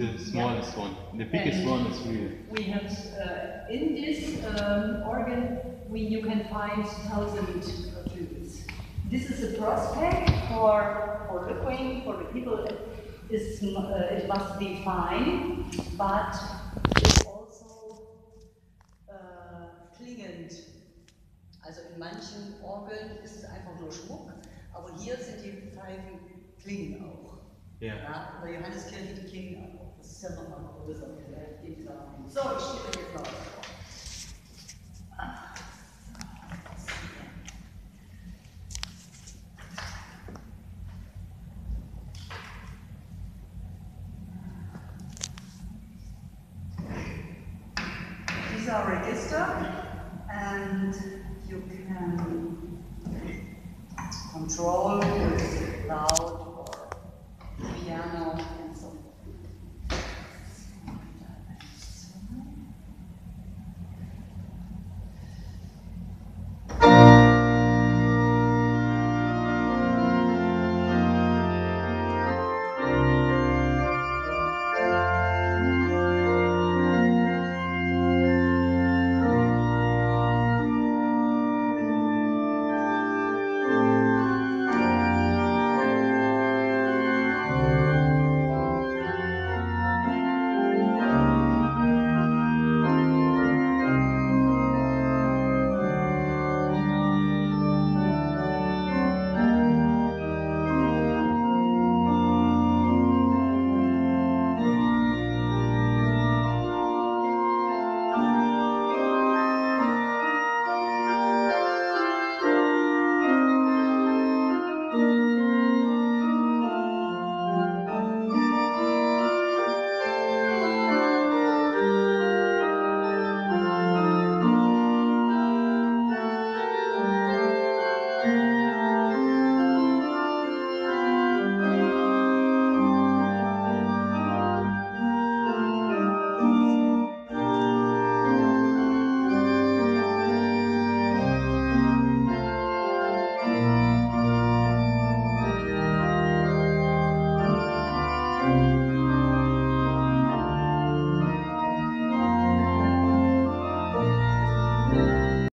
The smallest one. The biggest And- one is real. We have, uh, in this um, organ, we, you can find thousand flutes. This is a prospect for, for the queen, for the people. Uh, it must be fine, but it's also äh, klingend. Also in manchen Orgeln ist es einfach nur Schmuck, aber hier sind die Pfeifen klingen auch. Ja. Ja, Johanneskirche die klingen auch. This is our register and you can control with loud or piano